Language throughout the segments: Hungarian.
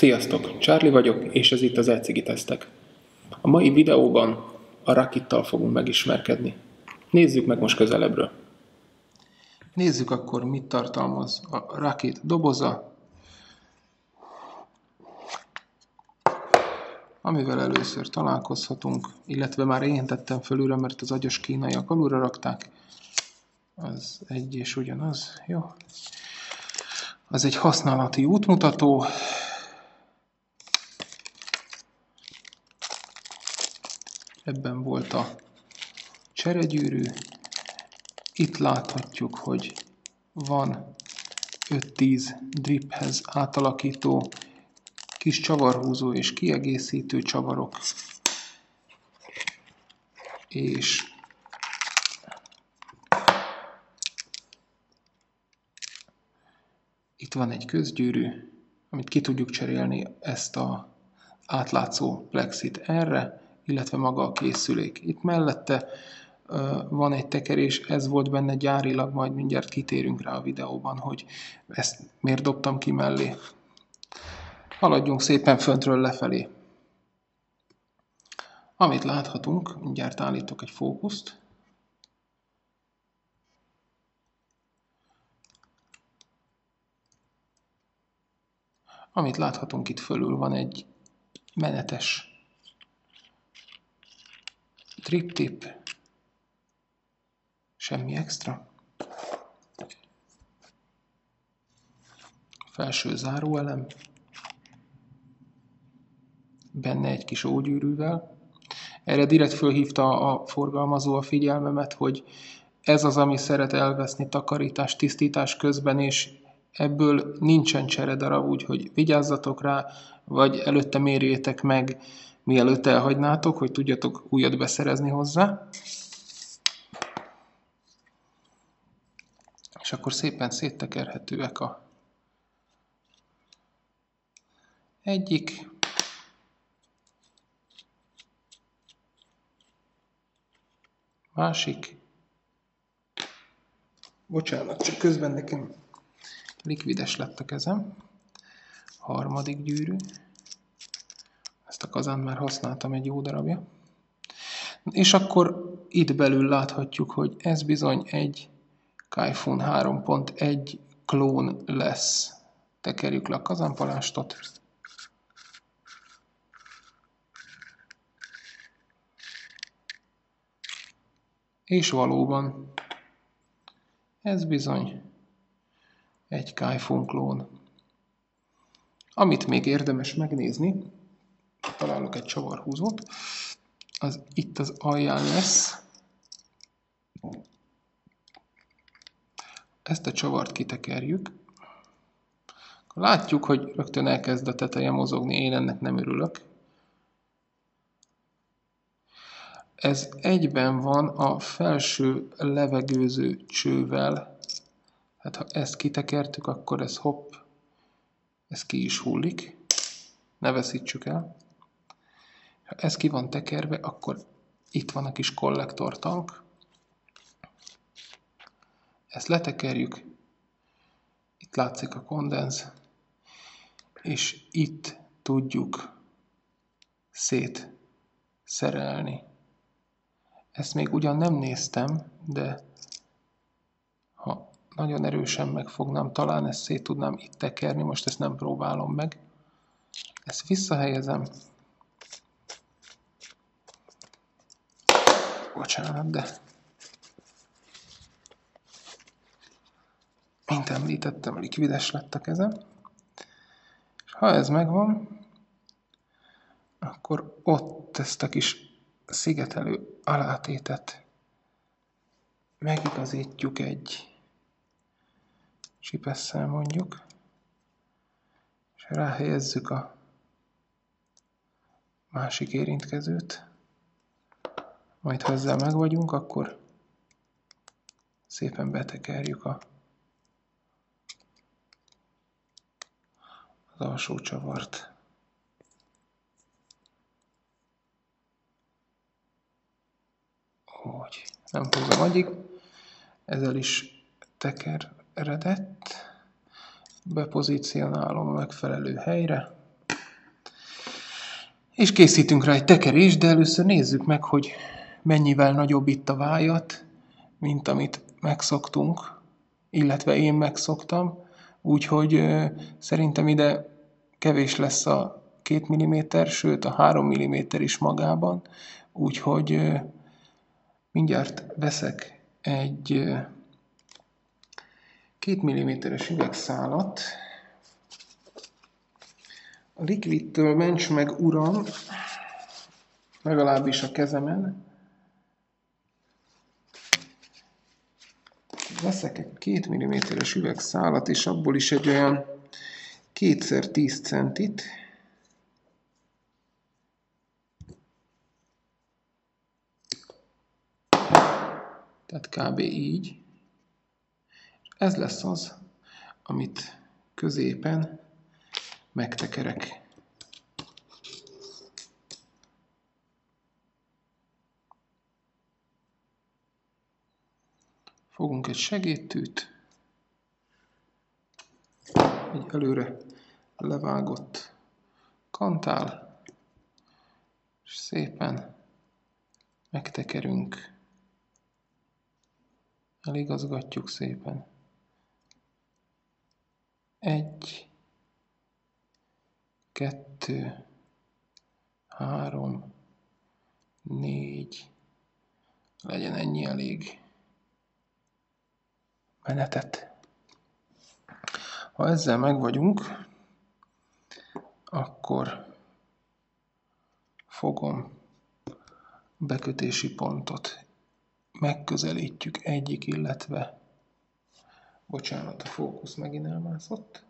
Sziasztok! Charlie vagyok, és ez itt az Ecigi Tesztek. A mai videóban a Rakittal fogunk megismerkedni. Nézzük meg most közelebbről. Nézzük akkor, mit tartalmaz a Rakit doboza, amivel először találkozhatunk, illetve már én tettem fölülre, mert az agyas kínaiak alulra rakták. Az egy és ugyanaz, jó? Az egy használati útmutató, ebben volt a cseregyűrű. Itt láthatjuk, hogy van 5-10 driphez átalakító kis csavarhúzó és kiegészítő csavarok. És itt van egy közgyűrű, amit ki tudjuk cserélni ezt a átlátszó plexit erre, illetve maga a készülék. Itt mellette van egy tekerés, ez volt benne gyárilag, majd mindjárt kitérünk rá a videóban, hogy ezt miért dobtam ki mellé. Haladjunk szépen föntről lefelé. Amit láthatunk, mindjárt állítok egy fókuszt. Amit láthatunk itt fölül van egy menetes trip-tip, semmi extra. Felső záróelem, benne egy kis ógyűrűvel. Erre direkt fölhívta a forgalmazó a figyelmemet, hogy ez az, ami szeret elveszni takarítás, tisztítás közben, és ebből nincsen cseredarab, úgyhogy vigyázzatok rá, vagy előtte mérjétek meg, mielőtt elhagynátok, hogy tudjatok újat beszerezni hozzá. És akkor szépen széttekerhetőek a egyik, másik, bocsánat, csak közben nekem likvides lett a kezem, harmadik gyűrű, ezt a kazánt már használtam egy jó darabja. És akkor itt belül láthatjuk, hogy ez bizony egy Kaifun 3.1 klón lesz. Tekerjük le a kazánpalástot. És valóban ez bizony egy Kaifun klón. Amit még érdemes megnézni, találok egy csavarhúzót, az itt az alján lesz. Ezt a csavart kitekerjük. Látjuk, hogy rögtön elkezd a teteje mozogni, én ennek nem örülök. Ez egyben van a felső levegőző csővel. Hát ha ezt kitekertük, akkor ez hopp, ez ki is hullik. Ne veszítsük el. Ha ez ki van tekerve, akkor itt van a kis kollektortank. Ezt letekerjük, itt látszik a kondenz, és itt tudjuk szét szerelni. Ezt még ugyan nem néztem, de ha nagyon erősen megfognám, talán ezt szét tudnám itt tekerni, most ezt nem próbálom meg. Ezt visszahelyezem, bocsánat, de mint említettem, likvides lett a kezem. És ha ez megvan, akkor ott ezt a kis szigetelő alátétet megigazítjuk egy csipesszel mondjuk, és ráhelyezzük a másik érintkezőt. Majd ha ezzel meg vagyunk, akkor szépen betekerjük a az alsó csavart. Úgy, nem húzom addig. Ezzel is tekeredett. Bepozícionálom a megfelelő helyre. És készítünk rá egy tekerést, de először nézzük meg, hogy mennyivel nagyobb itt a vájat, mint amit megszoktunk, illetve én megszoktam. Úgyhogy szerintem ide kevés lesz a 2 mm, sőt a 3 mm is magában. Úgyhogy mindjárt veszek egy 2 mm-es üvegszálat, a Liquidtől ments meg, uram, legalábbis a kezemen. Veszek egy 2 mm-es üvegszálat, és abból is egy olyan 2x10 centit. Tehát kb. így. Ez lesz az, amit középen megtekerek. Fogunk egy segédtűt, egy előre levágott kantál, és szépen megtekerünk, eligazgatjuk szépen. Egy, kettő, három, négy, legyen ennyi elég menetet. Ha ezzel meg vagyunk, akkor fogom bekötési pontot. Megközelítjük egyik, illetve bocsánat, a fókusz megint elmászott.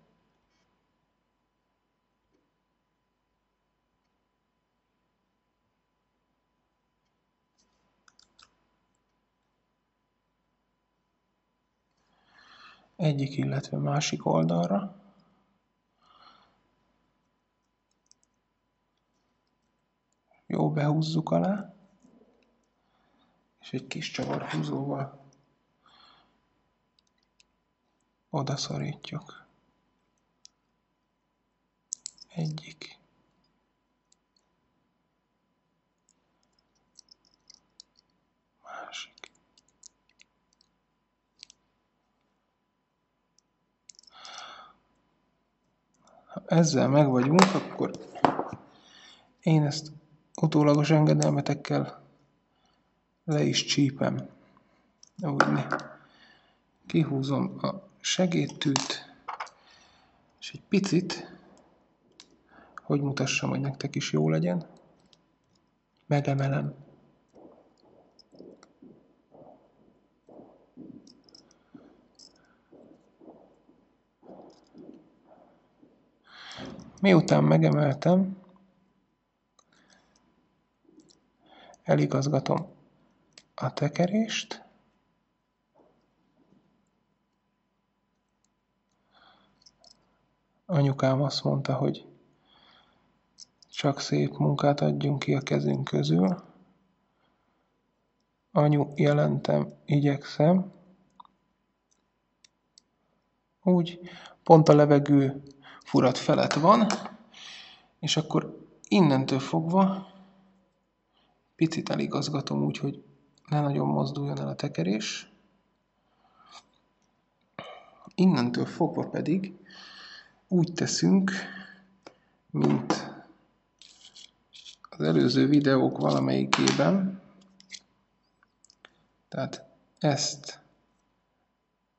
Egyik, illetve másik oldalra. Jó, behúzzuk alá, és egy kis csavarhúzóval odaszorítjuk. Egyik. Ezzel meg vagyunk, akkor én ezt utólagos engedelmetekkel le is csípem. Úgy. Kihúzom a segédtűt, és egy picit, hogy mutassam, hogy nektek is jó legyen, megemelem. Miután megemeltem, eligazgatom a tekerést, anyukám azt mondta, hogy csak szép munkát adjunk ki a kezünk közül. Anyu, jelentem, igyekszem. Úgy, pont a levegő furat felett van, és akkor innentől fogva picit eligazgatom úgy, hogy ne nagyon mozduljon el a tekerés. Innentől fogva pedig úgy teszünk, mint az előző videók valamelyikében. Tehát ezt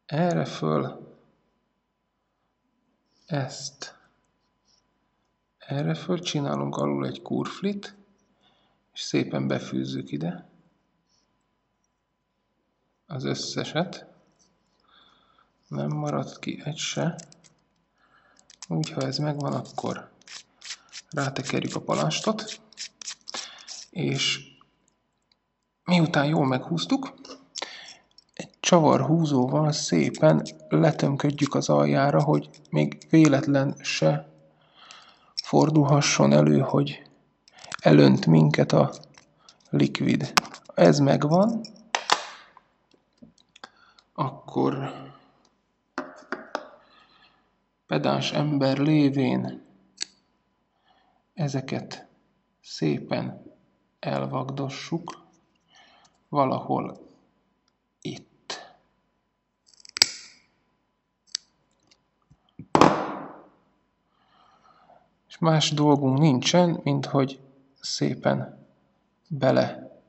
erre föl ezt erre föl csinálunk alul egy kurflit, és szépen befűzzük ide az összeset. Nem maradt ki egy se. Úgy, ha ez megvan, akkor rátekerjük a palástot, és miután jól meghúztuk, csavarhúzóval szépen letömködjük az aljára, hogy még véletlen se fordulhasson elő, hogy elönt minket a likvid. Ez megvan, akkor pedáns ember lévén ezeket szépen elvagdossuk valahol itt. És más dolgunk nincsen, mint hogy szépen bele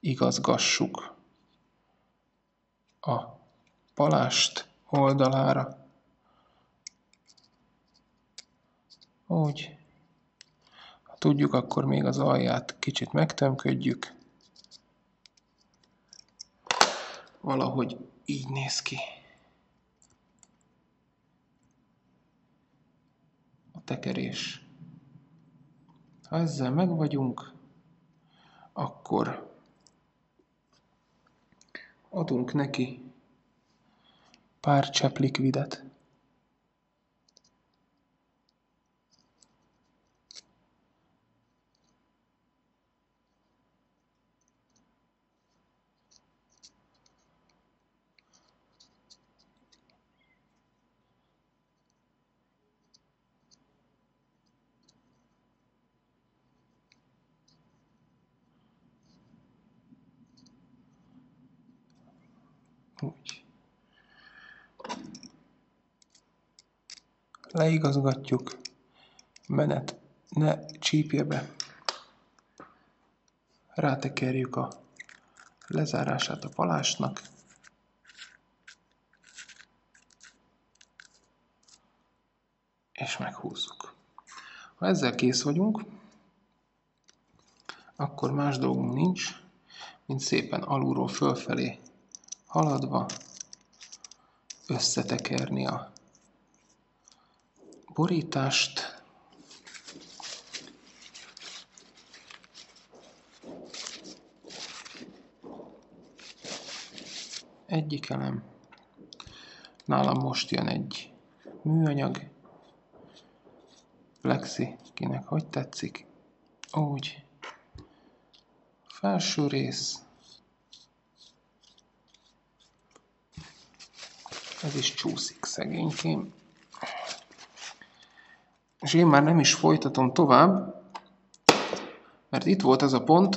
igazgassuk a palást oldalára. Úgy. Ha tudjuk, akkor még az alját kicsit megtömködjük. Valahogy így néz ki. A tekerés. Ha ezzel megvagyunk, akkor adunk neki pár csepp likvidet. Úgy. Leigazgatjuk, menet ne csípje be. Rátekerjük a lezárását a palásnak. És meghúzzuk. Ha ezzel kész vagyunk, akkor más dolgunk nincs, mint szépen alulról fölfelé haladva összetekerni a borítást. Egyik elem. Nálam most jön egy műanyag plexi, kinek hogy tetszik. Úgy. Felső rész. Ez is csúszik szegénykém. És én már nem is folytatom tovább, mert itt volt az a pont,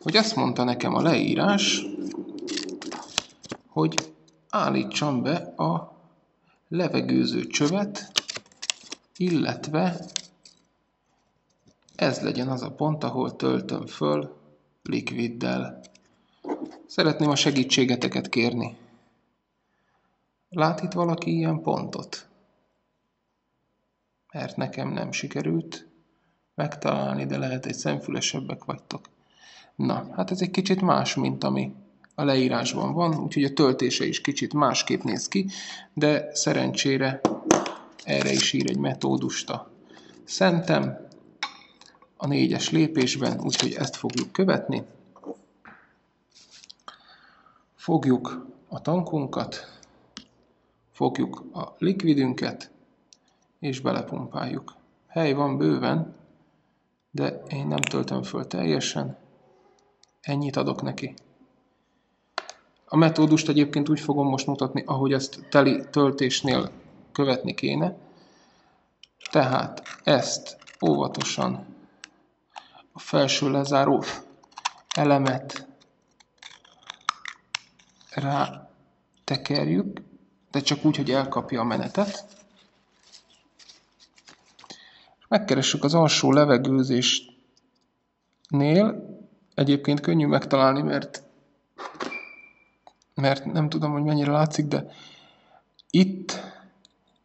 hogy azt mondta nekem a leírás, hogy állítsam be a levegőző csövet, illetve ez legyen az a pont, ahol töltöm föl likviddel. Szeretném a segítségeteket kérni. Lát itt valaki ilyen pontot? Mert nekem nem sikerült megtalálni, de lehet, hogy szemfülesebbek vagytok. Na, hát ez egy kicsit más, mint ami a leírásban van, úgyhogy a töltése is kicsit másképp néz ki, de szerencsére erre is ír egy metódust a szentem a négyes lépésben, úgyhogy ezt fogjuk követni. Fogjuk a tankunkat, fogjuk a likvidünket, és belepumpáljuk. Hely van bőven, de én nem töltöm föl teljesen. Ennyit adok neki. A metódust egyébként úgy fogom most mutatni, ahogy ezt teli töltésnél követni kéne. Tehát ezt óvatosan a felső lezáró elemet rá tekerjük, de csak úgy, hogy elkapja a menetet. Megkeressük az alsó levegőzésnél, egyébként könnyű megtalálni, mert, mert nem tudom, hogy mennyire látszik, de itt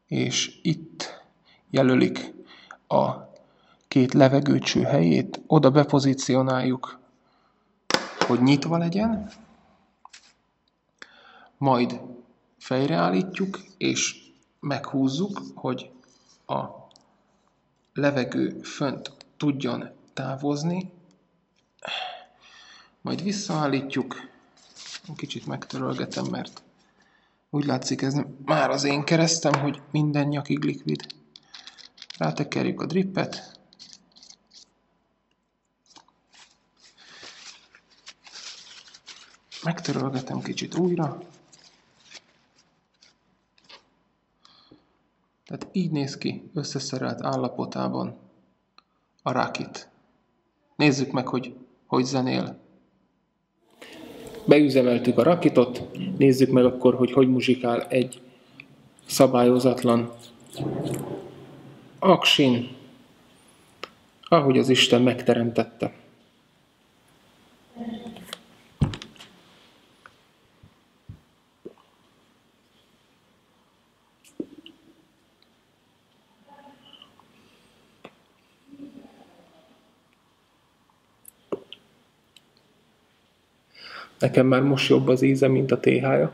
és itt jelölik a két levegőcső helyét, oda bepozícionáljuk, hogy nyitva legyen, majd fejreállítjuk, és meghúzzuk, hogy a levegő fönt tudjon távozni, majd visszaállítjuk, kicsit megtörölgetem, mert úgy látszik ez már az én keresztem, hogy minden nyakig likvid. Rátekerjük a drippet, megtörölgetem kicsit újra, Tehát így néz ki összeszerelt állapotában a rakit. Nézzük meg, hogy hogy zenél. Beüzemeltük a rakitot, nézzük meg akkor, hogy hogy muzsikál egy szabályozatlan aksin, ahogy az Isten megteremtette. Nekem már most jobb az íze, mint a TH-ja.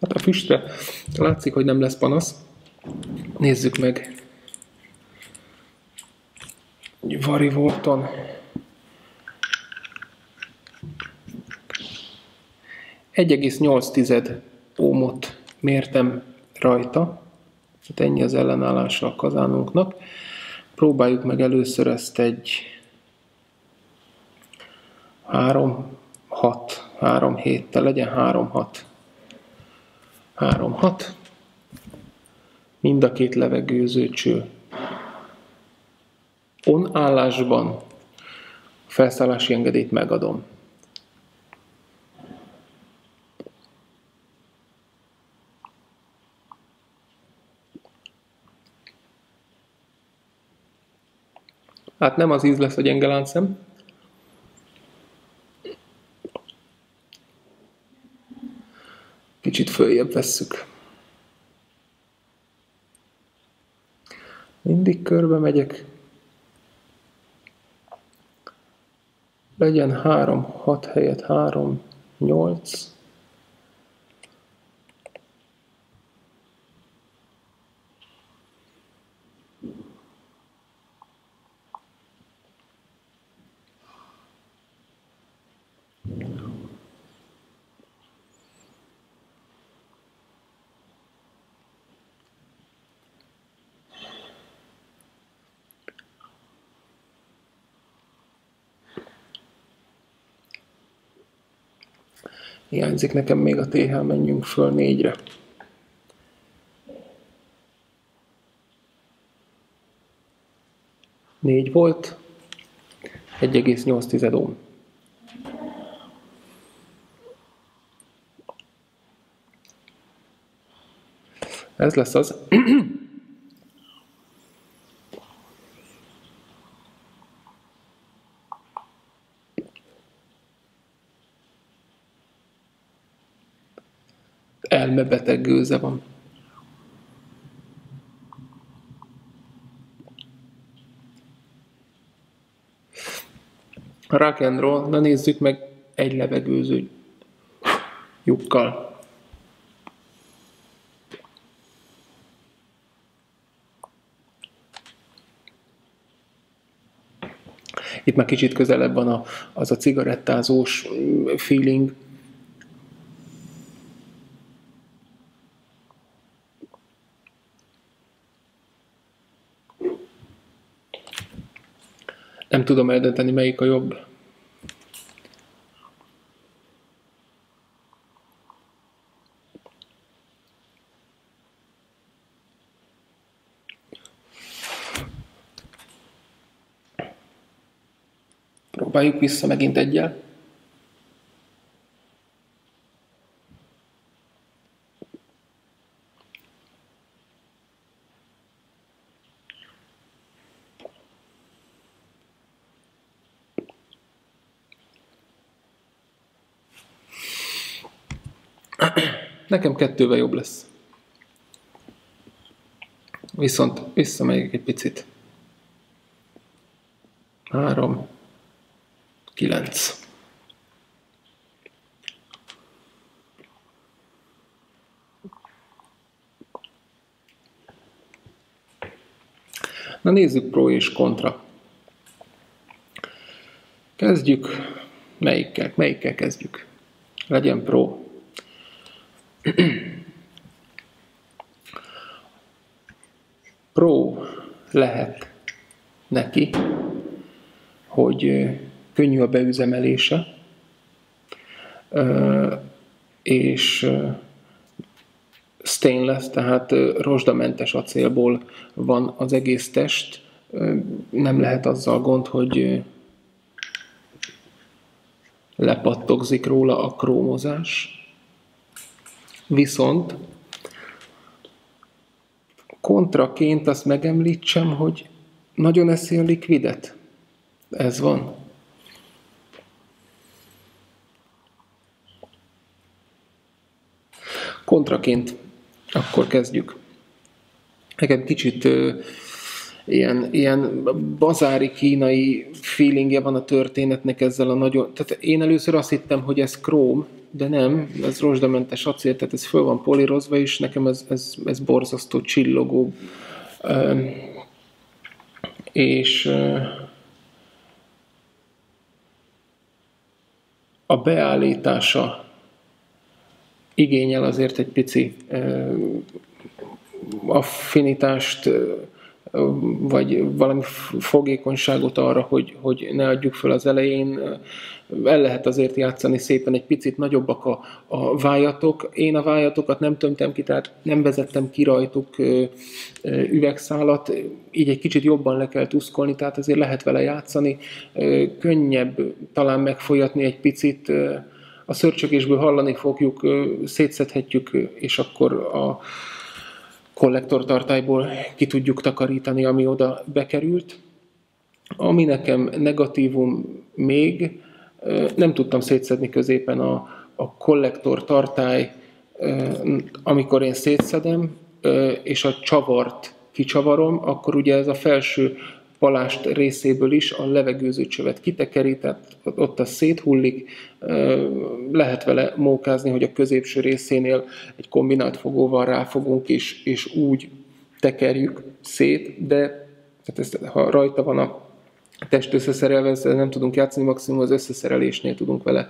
Hát a füstre látszik, hogy nem lesz panasz. Nézzük meg. Vari volton. tized ómot mértem rajta. Tehát ennyi az ellenállása a kazánunknak. Próbáljuk meg először ezt egy 3, 6, 3 héttel, legyen 3, 6. 3, 6. Mind a két levegőző cső. On állásban felszállási engedélyt megadom. Hát nem az íz lesz a gyenge láncszem. Kicsit följebb vesszük. Mindig körbe megyek. Legyen 3-6 helyett 3-8. Hiányzik nekem még a TH, menjünk föl négyre. Négy volt, 1,8 ohm. Ez lesz az. Elmebeteg gőze van. A rock and roll, na nézzük meg egy levegőző lyukkal. Itt már kicsit közelebb van a, az a cigarettázós feeling, Nem tudom eldönteni, melyik a jobb. Próbáljuk vissza megint egyel. Nekem kettővel jobb lesz. Viszont visszamegyek egy picit. Három, kilenc. Na nézzük pro és kontra. Kezdjük. Melyikkel? Melyikkel kezdjük? Legyen pro. Pro lehet neki, hogy könnyű a beüzemelése, és stainless, tehát rozsdamentes acélból van az egész test. Nem lehet azzal gond, hogy lepattogzik róla a krómozás. Viszont kontraként azt megemlítsem, hogy nagyon eszi a likvidet. Ez van. Kontraként, akkor kezdjük. Nekem kicsit ilyen, ilyen bazári kínai feelingje van a történetnek ezzel a nagyon... Tehát én először azt hittem, hogy ez króm, de nem, ez rozsdamentes acél, tehát ez föl van polírozva, és nekem ez, ez, ez borzasztó csillogó. Ö, és ö, a beállítása igényel azért egy pici affinitást, vagy valami fogékonyságot arra, hogy, hogy ne adjuk föl az elején. El lehet azért játszani szépen, egy picit nagyobbak a, a vájatok. Én a vájatokat nem tömtem ki, tehát nem vezettem ki rajtuk üvegszálat, így egy kicsit jobban le kell tuszkolni, tehát azért lehet vele játszani. Könnyebb talán megfolyatni egy picit, a szörcsögésből hallani fogjuk, szétszedhetjük, és akkor a kollektortartályból ki tudjuk takarítani, ami oda bekerült. Ami nekem negatívum még, nem tudtam szétszedni középen a, a kollektortartály, amikor én szétszedem, és a csavart kicsavarom, akkor ugye ez a felső palást részéből is a levegőző csövet kitekeri, tehát ott a széthullik, lehet vele mókázni, hogy a középső részénél egy kombinált fogóval ráfogunk, és, és úgy tekerjük szét, de tehát ez, ha rajta van a test összeszerelve, ezzel nem tudunk játszani, maximum az összeszerelésnél tudunk vele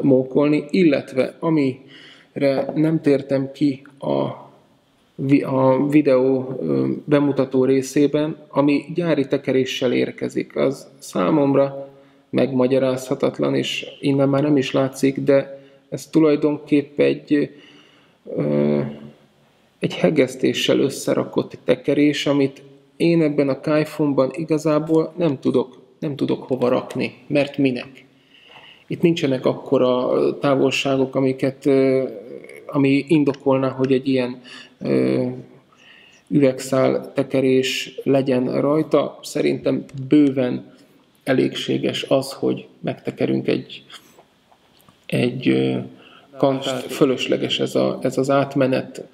mókolni, illetve amire nem tértem ki a a videó bemutató részében, ami gyári tekeréssel érkezik. Az számomra megmagyarázhatatlan, és innen már nem is látszik, de ez tulajdonképp egy, egy hegesztéssel összerakott tekerés, amit én ebben a kájfonban igazából nem tudok, nem tudok hova rakni, mert minek. Itt nincsenek akkora távolságok, amiket, ami indokolna, hogy egy ilyen üvegszál tekerés legyen rajta. Szerintem bőven elégséges az, hogy megtekerünk egy, egy kantást. Fölösleges ez, a, ez az átmenet.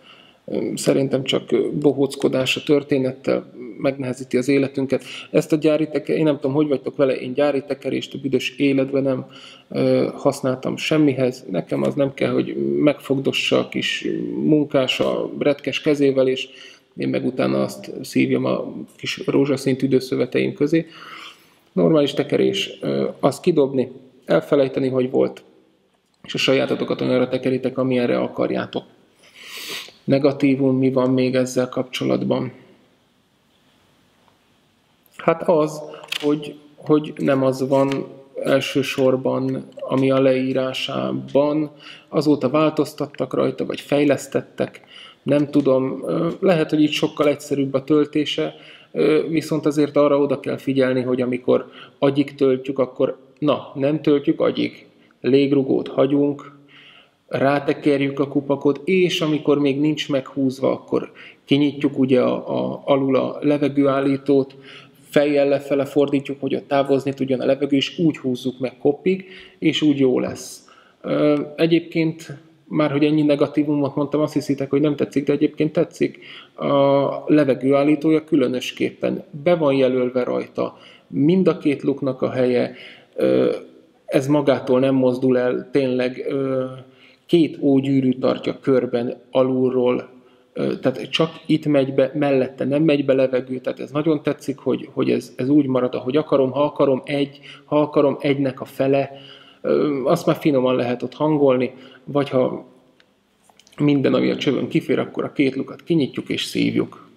Szerintem csak bohóckodás a történettel megnehezíti az életünket. Ezt a gyári teker, én nem tudom, hogy vagytok vele, én gyári tekerést a büdös életben nem ö, használtam semmihez. Nekem az nem kell, hogy megfogdossa a kis munkás a retkes kezével, és én meg utána azt szívjam a kis rózsaszín tüdőszöveteim közé. Normális tekerés, ö, azt kidobni, elfelejteni, hogy volt, és a sajátotokat olyanra tekeritek, amilyenre akarjátok. Negatívum mi van még ezzel kapcsolatban? Hát az, hogy, hogy nem az van elsősorban, ami a leírásában, azóta változtattak rajta, vagy fejlesztettek, nem tudom, lehet, hogy itt sokkal egyszerűbb a töltése, viszont azért arra oda kell figyelni, hogy amikor agyig töltjük, akkor na, nem töltjük agyig, légrugót hagyunk, rátekerjük a kupakot, és amikor még nincs meghúzva, akkor kinyitjuk ugye a, a, alul a levegőállítót, fejjel lefele fordítjuk, hogy ott távozni tudjon a levegő, és úgy húzzuk meg koppig, és úgy jó lesz. Egyébként már hogy ennyi negatívumot mondtam, azt hiszitek, hogy nem tetszik, de egyébként tetszik. A levegőállítója különösképpen be van jelölve rajta, mind a két luknak a helye, ez magától nem mozdul el, tényleg két ógyűrű tartja körben alulról tehát csak itt megy be, mellette nem megy be levegő, tehát ez nagyon tetszik, hogy, hogy ez, ez úgy marad, ahogy akarom, ha akarom egy, ha akarom egynek a fele, azt már finoman lehet ott hangolni, vagy ha minden, ami a csövön kifér, akkor a két lukat kinyitjuk és szívjuk.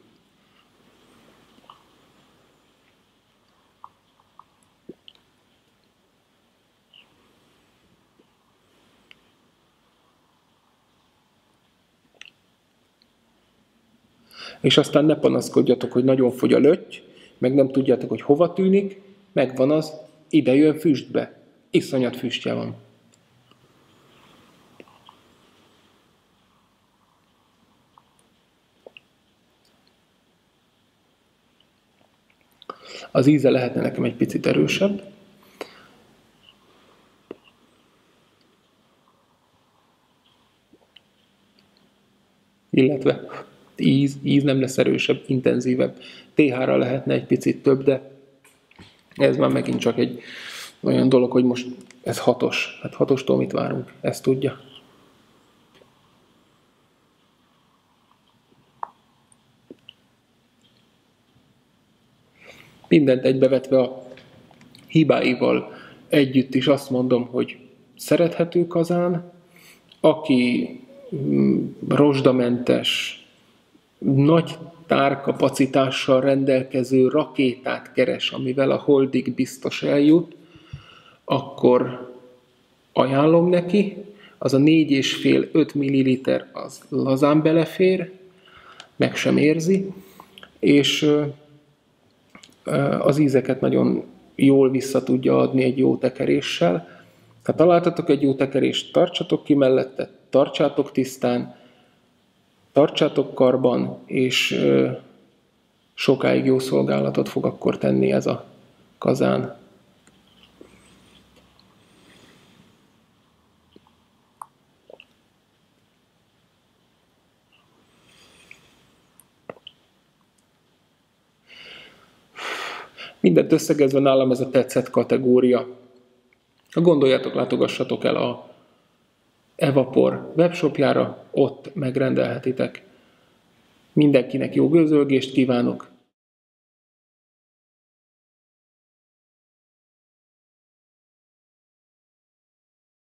És aztán ne panaszkodjatok, hogy nagyon fogy a löty, meg nem tudjátok, hogy hova tűnik, megvan az, ide jön füstbe. Iszonyat füstje van. Az íze lehetne nekem egy picit erősebb. Illetve íz, íz nem lesz erősebb, intenzívebb. TH-ra lehetne egy picit több, de ez már megint csak egy olyan dolog, hogy most ez hatos. Hát hatostól mit várunk? Ezt tudja. mindent egybevetve a hibáival együtt is azt mondom, hogy szerethető kazán, aki mm, rozsdamentes, nagy tárkapacitással rendelkező rakétát keres, amivel a holdig biztos eljut, akkor ajánlom neki, az a 4,5-5 ml az lazán belefér, meg sem érzi, és az ízeket nagyon jól vissza tudja adni egy jó tekeréssel. Ha találtatok egy jó tekerést, tartsatok ki mellette, tartsátok tisztán, tartsátok karban, és sokáig jó szolgálatot fog akkor tenni ez a kazán. Mindent összegezve nálam ez a tetszett kategória. Gondoljátok, látogassatok el a Evapor webshopjára, ott megrendelhetitek. Mindenkinek jó gőzölgést kívánok,